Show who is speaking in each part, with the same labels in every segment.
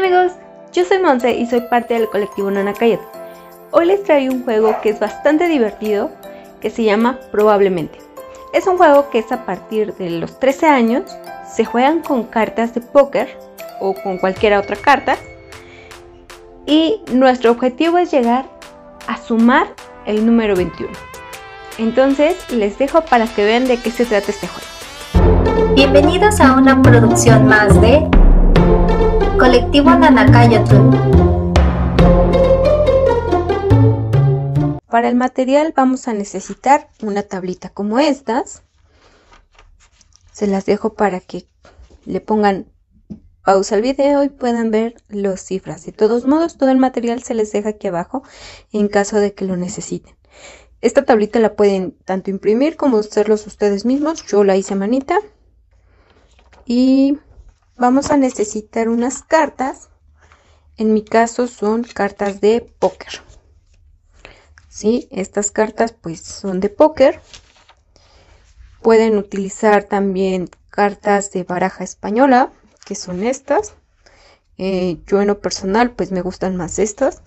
Speaker 1: amigos, yo soy Monse y soy parte del colectivo Nanakayet. Hoy les traigo un juego que es bastante divertido que se llama Probablemente. Es un juego que es a partir de los 13 años, se juegan con cartas de póker o con cualquier otra carta y nuestro objetivo es llegar a sumar el número 21. Entonces les dejo para que vean de qué se trata este juego.
Speaker 2: Bienvenidos a una producción más de Colectivo Nanakayotl.
Speaker 1: Para el material vamos a necesitar una tablita como estas. Se las dejo para que le pongan pausa al video y puedan ver las cifras. De todos modos, todo el material se les deja aquí abajo en caso de que lo necesiten. Esta tablita la pueden tanto imprimir como hacerlos ustedes mismos. Yo la hice manita. Y vamos a necesitar unas cartas. En mi caso son cartas de póker. ¿Sí? Estas cartas pues son de póker. Pueden utilizar también cartas de baraja española, que son estas. Eh, yo en lo personal pues me gustan más estas.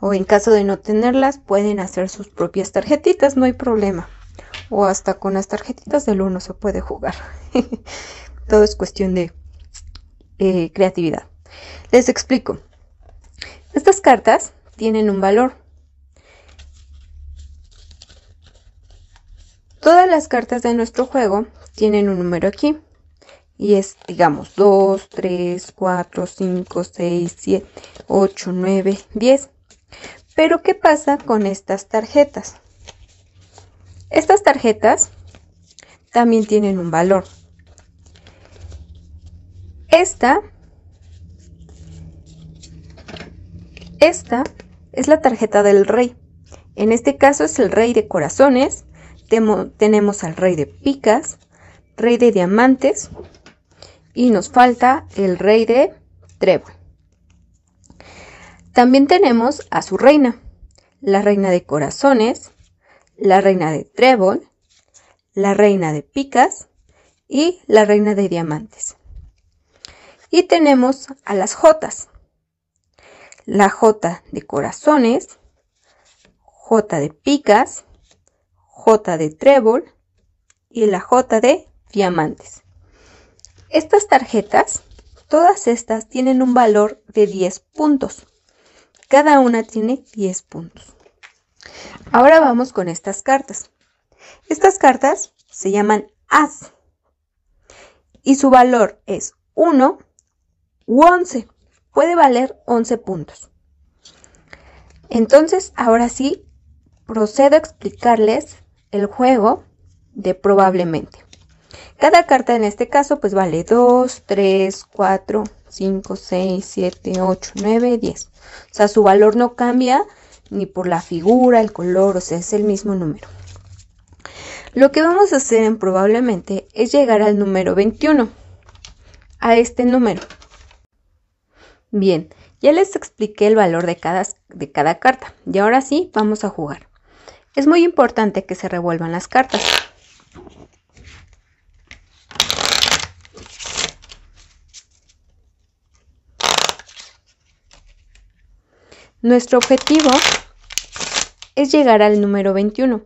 Speaker 1: O en caso de no tenerlas pueden hacer sus propias tarjetitas, no hay problema. O hasta con las tarjetitas del uno se puede jugar. Todo es cuestión de eh, creatividad. Les explico. Estas cartas tienen un valor. Todas las cartas de nuestro juego tienen un número aquí. Y es, digamos, 2, 3, 4, 5, 6, 7, 8, 9, 10. Pero, ¿qué pasa con estas tarjetas? Estas tarjetas también tienen un valor. Esta, es la tarjeta del rey. En este caso es el rey de corazones. tenemos al rey de picas, rey de diamantes y nos falta el rey de trébol. También tenemos a su reina, la reina de corazones, la reina de trébol, la reina de picas y la reina de diamantes. Y tenemos a las Jotas. La J de corazones, J de picas, J de trébol y la J de diamantes. Estas tarjetas, todas estas tienen un valor de 10 puntos. Cada una tiene 10 puntos. Ahora vamos con estas cartas. Estas cartas se llaman As y su valor es 1, u 11. Puede valer 11 puntos. Entonces, ahora sí, procedo a explicarles el juego de probablemente. Cada carta en este caso pues vale 2, 3, 4, 5, 6, 7, 8, 9, 10. O sea, su valor no cambia ni por la figura, el color, o sea, es el mismo número. Lo que vamos a hacer en probablemente es llegar al número 21, a este número. Bien, ya les expliqué el valor de cada, carta y ahora sí vamos a jugar. Es muy importante que se revuelvan las cartas. Nuestro objetivo es llegar al número 21.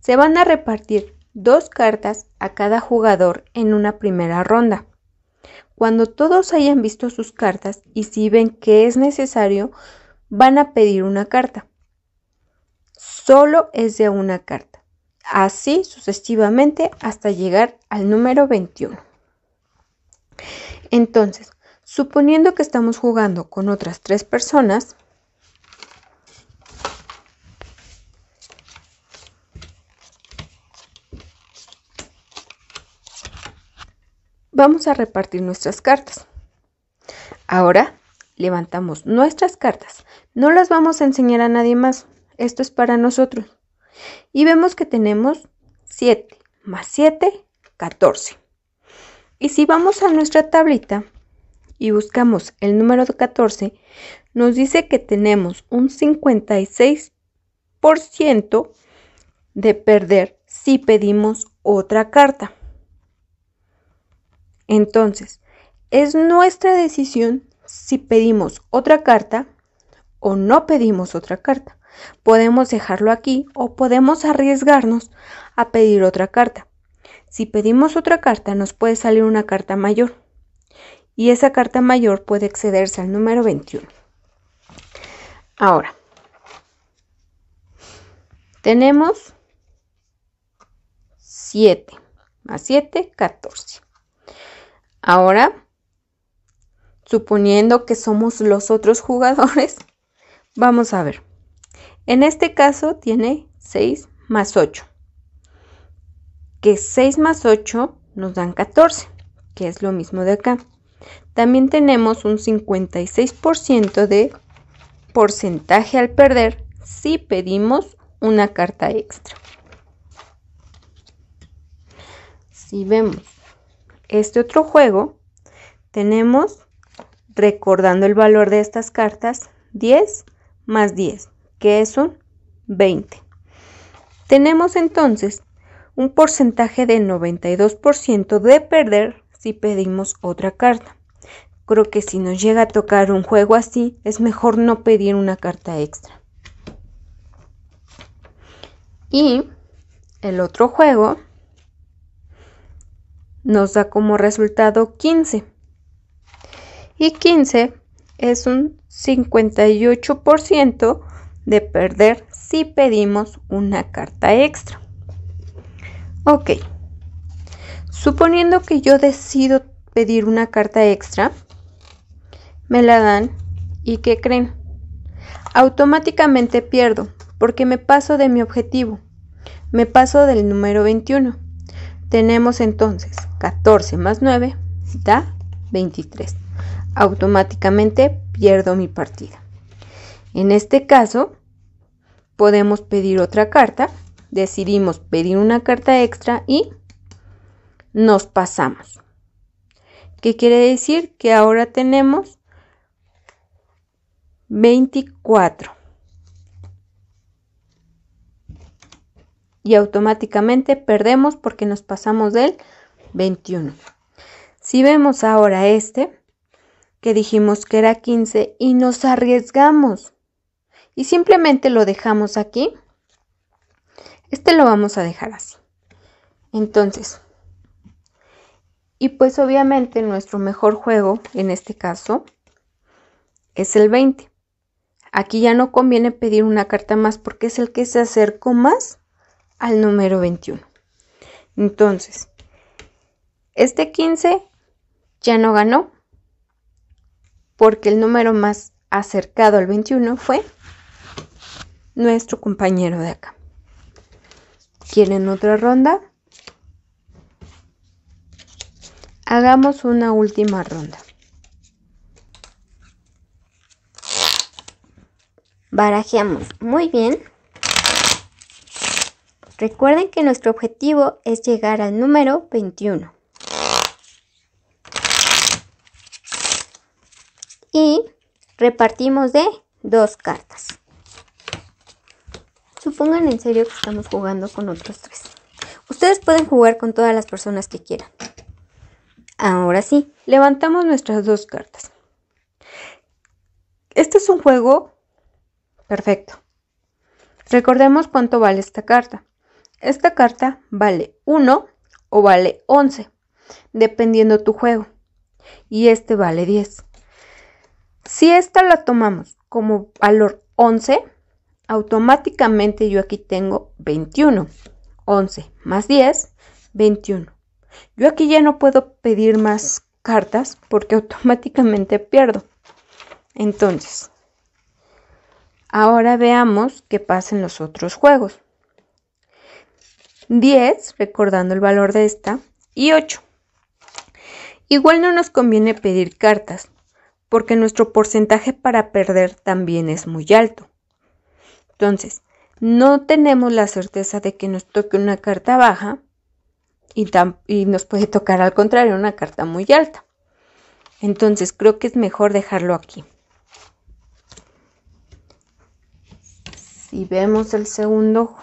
Speaker 1: Se van a repartir dos cartas a cada jugador en una primera ronda. Cuando todos hayan visto sus cartas y si ven que es necesario, van a pedir una carta. Solo es de una carta. Así sucesivamente hasta llegar al número 21. Entonces, suponiendo que estamos jugando con otras tres personas, Vamos a repartir nuestras cartas. Ahora levantamos nuestras cartas. No las vamos a enseñar a nadie más. Esto es para nosotros. Y vemos que tenemos 7 más 7, 14. Y si vamos a nuestra tablita y buscamos el número de 14, nos dice que tenemos un 56% de perder si pedimos otra carta. Entonces, es nuestra decisión si pedimos otra carta o no pedimos otra carta. Podemos dejarlo aquí o podemos arriesgarnos a pedir otra carta. Si pedimos otra carta nos puede salir una carta mayor y esa carta mayor puede excederse al número 21. Ahora, tenemos 7 más 7, 14. Ahora, suponiendo que somos los otros jugadores, vamos a ver. En este caso tiene 6 más 8. Que 6 más 8 nos dan 14, que es lo mismo de acá. También tenemos un 56% de porcentaje al perder si pedimos una carta extra. Si vemos este otro juego, tenemos, recordando el valor de estas cartas, 10 más 10, que es un 20. Tenemos entonces un porcentaje de 92% de perder si pedimos otra carta. Creo que si nos llega a tocar un juego así, es mejor no pedir una carta extra. Y el otro juego nos da como resultado 15. Y 15 es un 58% de perder si pedimos una carta extra. Ok. Suponiendo que yo decido pedir una carta extra, me la dan y ¿qué creen? Automáticamente pierdo porque me paso de mi objetivo. Me paso del número 21. Tenemos entonces 14 más 9 da 23. Automáticamente pierdo mi partida. En este caso, podemos pedir otra carta. Decidimos pedir una carta extra y nos pasamos. ¿Qué quiere decir? Que ahora tenemos 24. Y automáticamente perdemos porque nos pasamos del 21. Si vemos ahora este, que dijimos que era 15 y nos arriesgamos y simplemente lo dejamos aquí, este lo vamos a dejar así. Entonces, y pues obviamente nuestro mejor juego en este caso es el 20. Aquí ya no conviene pedir una carta más porque es el que se acercó más al número 21. Entonces, este 15 ya no ganó porque el número más acercado al 21 fue nuestro compañero de acá. ¿Quieren otra ronda? Hagamos una última ronda.
Speaker 2: Barajeamos muy bien. Recuerden que nuestro objetivo es llegar al número 21. Y repartimos de dos cartas. Supongan en serio que estamos jugando con otros tres. Ustedes pueden jugar con todas las personas que quieran. Ahora sí,
Speaker 1: levantamos nuestras dos cartas. Este es un juego perfecto. Recordemos cuánto vale esta carta. Esta carta vale 1 o vale 11, dependiendo tu juego. Y este vale 10. Si esta la tomamos como valor 11, automáticamente yo aquí tengo 21. 11 más 10, 21. Yo aquí ya no puedo pedir más cartas porque automáticamente pierdo. Entonces, ahora veamos qué pasa en los otros juegos. 10, recordando el valor de esta, y 8. Igual no nos conviene pedir cartas, porque nuestro porcentaje para perder también es muy alto. Entonces, no tenemos la certeza de que nos toque una carta baja y, y, nos puede tocar al contrario una carta muy alta. Entonces, creo que es mejor dejarlo aquí. Si vemos el segundo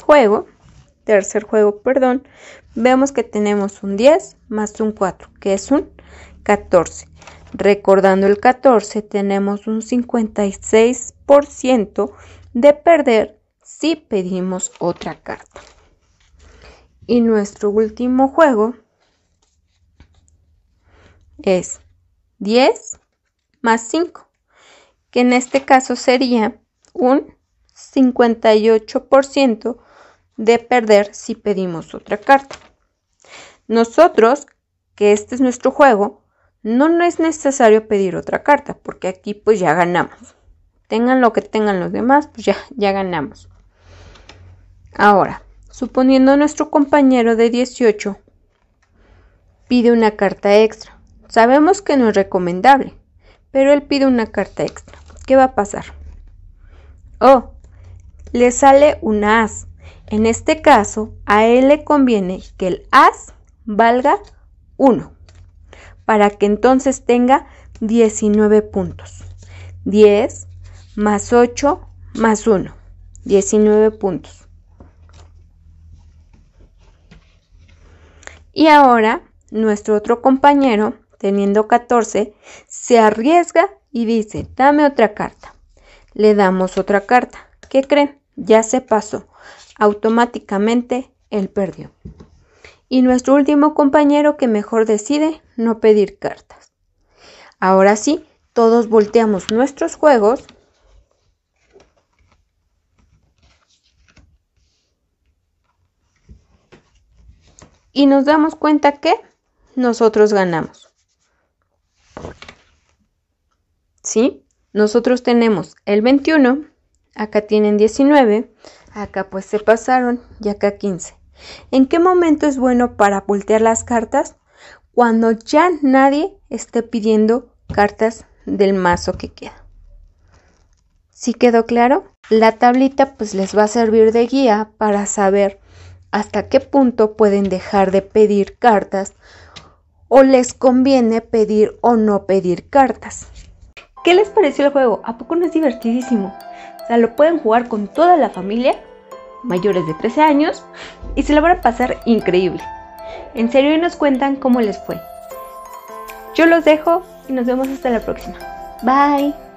Speaker 1: juego, tercer juego, perdón, vemos que tenemos un 10 más un 4, que es un 14. Recordando el 14, tenemos un 56% de perder si pedimos otra carta. Y nuestro último juego es 10 más 5, que en este caso sería un 58% de perder si pedimos otra carta. Nosotros, que este es nuestro juego, no, no es necesario pedir otra carta, porque aquí pues ya ganamos. Tengan lo que tengan los demás, pues ya, ya ganamos. Ahora, suponiendo nuestro compañero de 18 pide una carta extra. Sabemos que no es recomendable, pero él pide una carta extra. ¿Qué va a pasar? Oh, le sale un as. En este caso, a él le conviene que el as valga 1 para que entonces tenga 19 puntos. 10 más 8 más 1. 19 puntos. Y ahora nuestro otro compañero, teniendo 14, se arriesga y dice, dame otra carta. Le damos otra carta. ¿Qué creen? Ya se pasó. Automáticamente él perdió. Y nuestro último compañero que mejor decide no pedir cartas. Ahora sí, todos volteamos nuestros juegos. Y nos damos cuenta que nosotros ganamos. ¿Sí? Nosotros tenemos el 21, acá tienen 19, acá pues se pasaron y acá 15. ¿En qué momento es bueno para voltear las cartas? Cuando ya nadie esté pidiendo cartas del mazo que queda. ¿Sí quedó claro? La tablita pues les va a servir de guía para saber hasta qué punto pueden dejar de pedir cartas o les conviene pedir o no pedir cartas. ¿Qué les pareció el juego? ¿A poco no es divertidísimo? Lo pueden jugar con toda la familia mayores de 13 años y se lo van a pasar increíble. En serio y nos cuentan cómo les fue. Yo los dejo y nos vemos hasta la próxima. Bye.